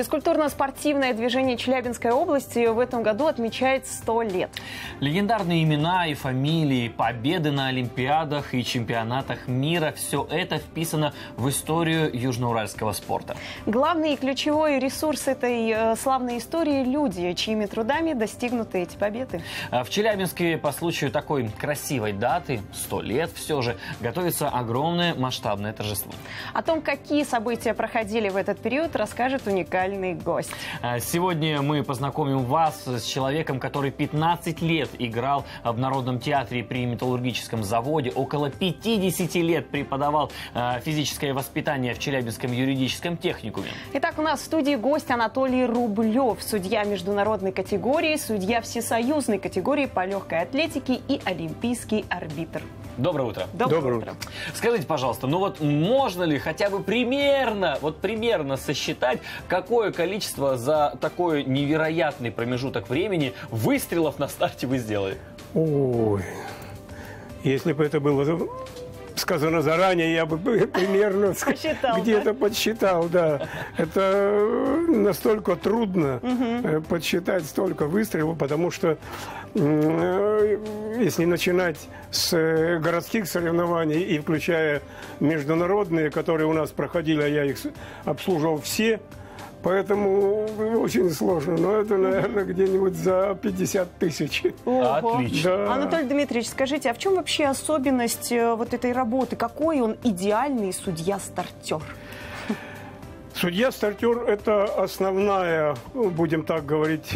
Физкультурно-спортивное движение Челябинской области в этом году отмечает 100 лет. Легендарные имена и фамилии, победы на Олимпиадах и чемпионатах мира – все это вписано в историю южноуральского спорта. Главный и ключевой ресурс этой э, славной истории – люди, чьими трудами достигнуты эти победы. А В Челябинске по случаю такой красивой даты, 100 лет все же, готовится огромное масштабное торжество. О том, какие события проходили в этот период, расскажет уникальный гость. А Сегодня мы познакомим вас с человеком, который 15 лет играл в Народном театре при металлургическом заводе, около 50 лет преподавал э, физическое воспитание в Челябинском юридическом техникуме. Итак, у нас в студии гость Анатолий Рублев, судья международной категории, судья всесоюзной категории по легкой атлетике и олимпийский арбитр. Доброе утро. Доброе утро. Скажите, пожалуйста, ну вот можно ли хотя бы примерно, вот примерно сосчитать, какое количество за такой невероятный промежуток времени выстрелов на старте вы сделали? Ой, если бы это было сказано заранее, я бы примерно где-то подсчитал, да. Это настолько трудно э, подсчитать столько выстрелов, потому что э, если начинать с э, городских соревнований и включая международные, которые у нас проходили, а я их обслуживал все, поэтому очень сложно. Но это, наверное, где-нибудь за 50 тысяч. Ого. Отлично. Да. Анатолий Дмитриевич, скажите, а в чем вообще особенность э, вот этой работы? Какой он идеальный судья-стартер? Судья-стартер – это основная, ну, будем так говорить,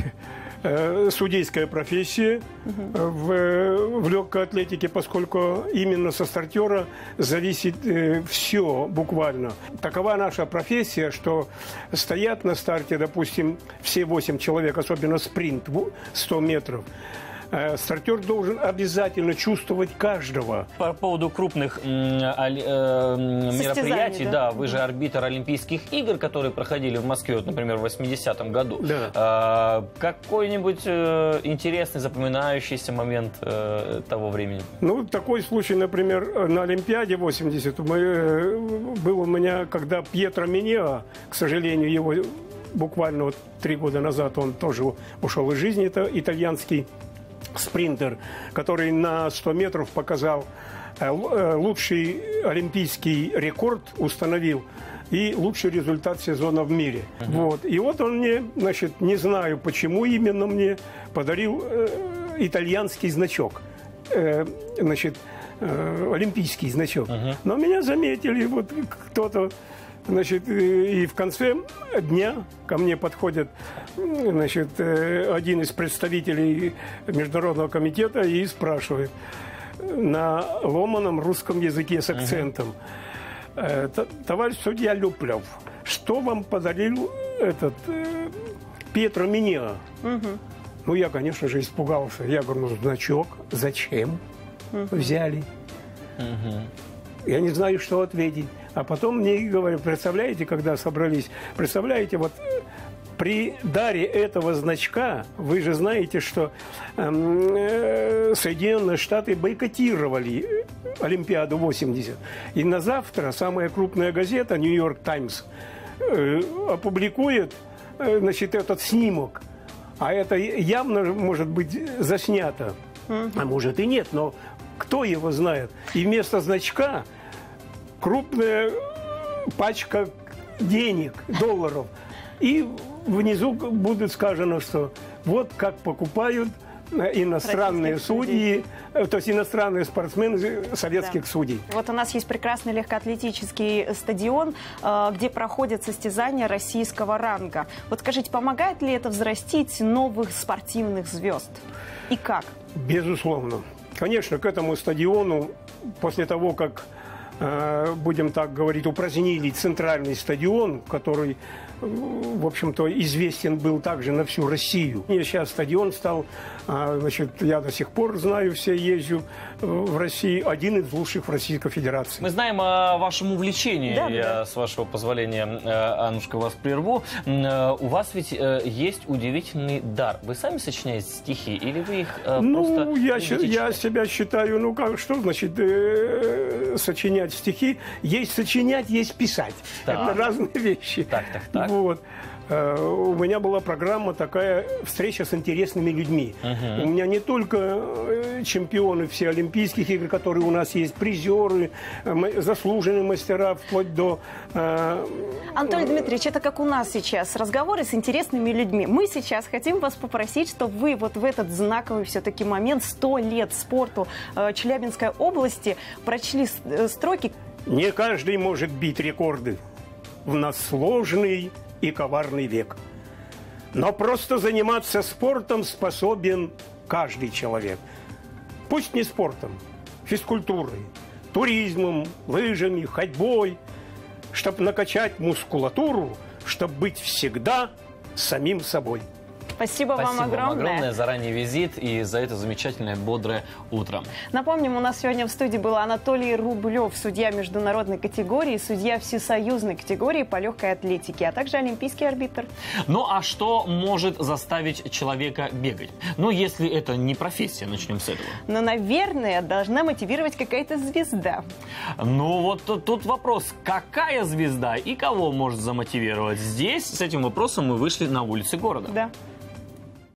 э, судейская профессия в, в легкой атлетике, поскольку именно со стартера зависит все буквально. Такова наша профессия, что стоят на старте, допустим, все 8 человек, особенно спринт в 100 метров. Э, Стартер должен обязательно чувствовать каждого. По поводу крупных э, мероприятий, да? да, вы же арбитр Олимпийских игр, которые проходили в Москве, вот, например, в 80-м году. Да. А, какой-нибудь э, интересный, запоминающийся момент того времени? Ну, такой случай, например, на Олимпиаде 80 мы, был у меня, когда Пьетро Минеа, к сожалению, его буквально вот три года назад он тоже ушел из жизни, это итальянский спринтер, который на 100 метров показал э, э, лучший олимпийский рекорд, установил и лучший результат сезона в мире. Вот. И вот он мне, значит, не знаю, почему именно мне подарил э, итальянский значок. Э, значит, э, олимпийский значок. Но меня заметили, вот кто-то, значит, и в конце дня ко мне подходит, значит, э, один из представителей Международного комитета и спрашивает на ломаном русском языке с акцентом. Э, «Т- Товарищ судья Люплев, что вам подарил этот э, Петро Минеа? Ну, я, конечно же, испугался. Я говорю, ну, значок, зачем взяли? Я не знаю, что ответить. А потом мне говорят, представляете, когда собрались, представляете, вот при даре этого значка, вы же знаете, что эм, э, Соединенные Штаты бойкотировали Олимпиаду 80. И на завтра самая крупная газета «Нью-Йорк Таймс» э, опубликует э, значит, этот снимок. А это явно может быть заснято. А может и нет, но кто его знает? И вместо значка крупная пачка денег, долларов. И внизу будет сказано, что вот как покупают э, иностранные судьи, э, то есть иностранные спортсмены советских Да. судей. Вот у нас есть прекрасный легкоатлетический стадион, э, где проходят состязания российского ранга. Вот скажите, помогает ли это взрастить новых спортивных звезд? И как? Безусловно. Конечно, к этому стадиону, после того, как, э, будем так говорить, упразднили центральный стадион, который, в общем-то, известен был также на всю Россию. И сейчас стадион стал, э, значит, я до сих пор знаю, все езжу э, в России, один из лучших в Российской Федерации. Мы знаем о вашем увлечении. Да, Я, да. с вашего позволения, э, Аннушка, вас прерву. Э, У вас ведь есть удивительный дар. Вы сами сочиняете стихи или вы их Ну, просто я, щи- я читать? себя считаю, ну как, что значит э, сочинять сочинять стихи. Есть сочинять, есть писать. Так. Это разные вещи. Так, так, так. Вот. Э, У меня была программа такая встреча с интересными людьми. У меня не только э, чемпионы все Олимпийских игр, которые у нас есть, призеры, э, заслуженные мастера, вплоть до э, Анатолий Дмитриевич, это как у нас сейчас, разговоры с интересными людьми. Мы сейчас хотим вас попросить, чтобы вы вот в этот знаковый все-таки момент, 100 лет спорту э, Челябинской области, прочли строки, Не каждый может бить рекорды. В нас сложный и коварный век. Но просто заниматься спортом способен каждый человек. Пусть не спортом, физкультурой, туризмом, лыжами, ходьбой, чтобы накачать мускулатуру, чтобы быть всегда самим собой. Спасибо, вам Спасибо вам огромное. огромное за ранний визит и за это замечательное бодрое утро. Напомним, у нас сегодня в студии был Анатолий Рублев, судья международной категории, судья всесоюзной категории по легкой атлетике, а также олимпийский арбитр. Ну а что может заставить человека бегать? Ну, если это не профессия, начнем с этого. Но, наверное, должна мотивировать какая-то звезда. Ну вот тут, тут вопрос, какая звезда и кого может замотивировать? Здесь с этим вопросом мы вышли на улицы города. Да.